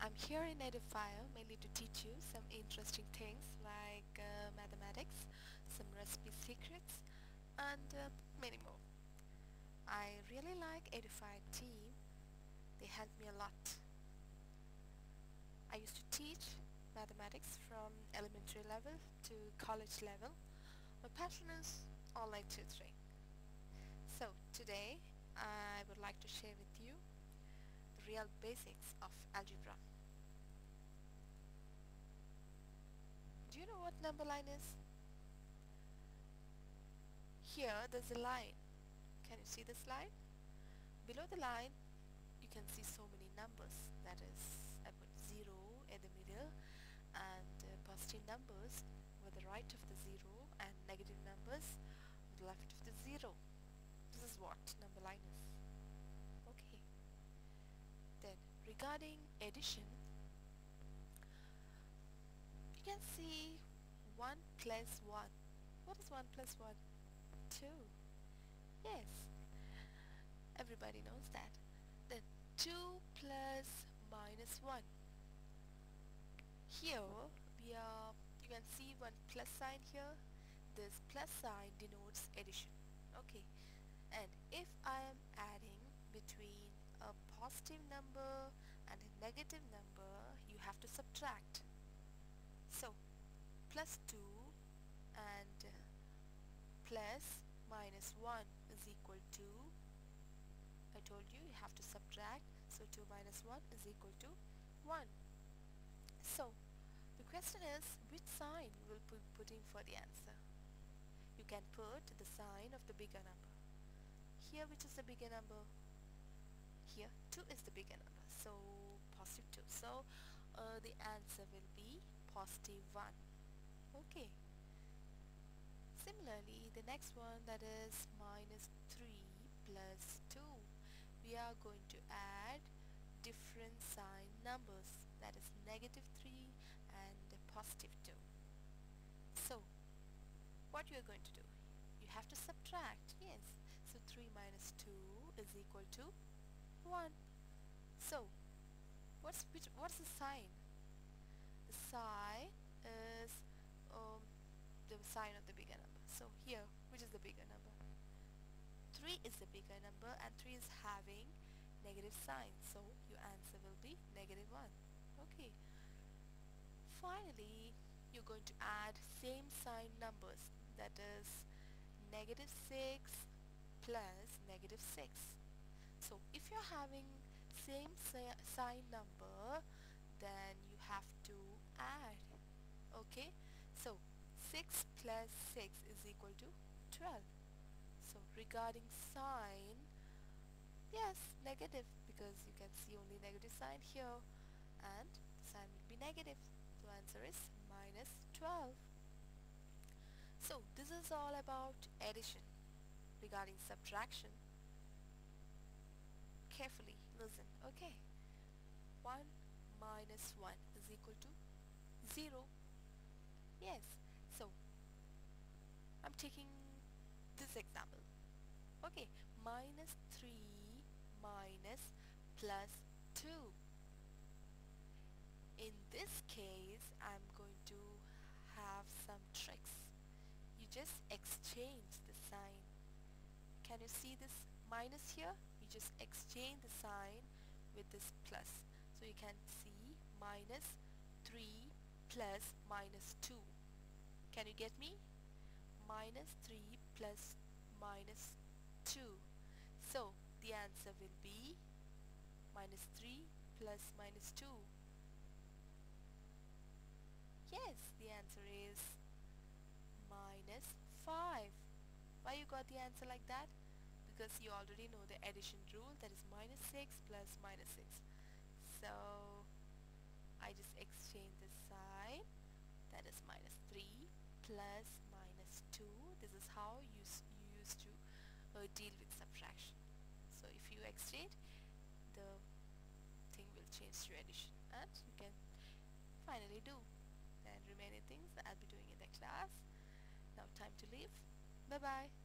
I'm here in eduFire mainly to teach you some interesting things like uh, mathematics, some recipe secrets and uh, many more. I really like eduFire team. They help me a lot. I used to teach mathematics from elementary level to college level. My passion is online tutoring. So today I would like to share with you real basics of algebra. Do you know what number line is? Here there's a line. Can you see this line? Below the line you can see so many numbers that is I put 0 in the middle and uh, positive numbers with the right of the 0 and negative numbers with the left of the 0. This is what number line is. Okay. Then regarding addition you can see 1 plus 1. What is 1 plus 1? 2. Yes, everybody knows that. Then 2 plus minus 1. Here we are, you can see one plus sign here. This plus sign denotes addition. Okay, and if I am adding between a positive number and a negative number, you have to subtract. So plus 2 and plus minus 1 is equal to I told you you have to subtract. So 2 minus 1 is equal to 1 so the question is which sign will be putting for the answer? You can put the sign of the bigger number. Here which is the bigger number? Here 2 is the bigger number so positive. 2 so uh, the answer will be positive 1 okay. Similarly the next one that is minus 3 plus 2 we are going to add different sign numbers. That is negative 3 and positive 2 so what you are going to do? You have to subtract. Yes. So 3 minus 2 is equal to 1 so what's which what's the sign the sign is um, the sign of the bigger number. So here, which is the bigger number? 3 is the bigger number and 3 is having negative sign. So your answer will be negative 1. Okay. Finally, you're going to add same sign numbers. That is negative 6 plus negative 6. So if you're having same sign number then you have to add okay? So 6 plus 6 is equal to 12 so regarding sign yes negative because you can see only negative sign here and sign will be negative. The answer is minus 12 so this is all about addition regarding subtraction carefully. Listen okay. 1 minus 1 is equal to 0 yes so I'm taking this example. Okay minus 3 minus plus 2 in this case I'm going to have some tricks. You just exchange the sign. Can you see this minus here just exchange the sign with this plus. So you can see minus 3 plus minus 2 can you get me? Minus 3 plus minus 2 so the answer will be minus 3 plus minus 2 yes the answer is minus 5 why you got the answer like that because you already know the addition rule that is minus 6 plus minus 6 so I just exchange the sign that is minus 3 plus minus 2 this is how you, you used to uh, deal with subtraction. So if you exchange the thing will change to addition. And you can finally do and remaining things I'll be doing in the class. Now time to leave. Bye bye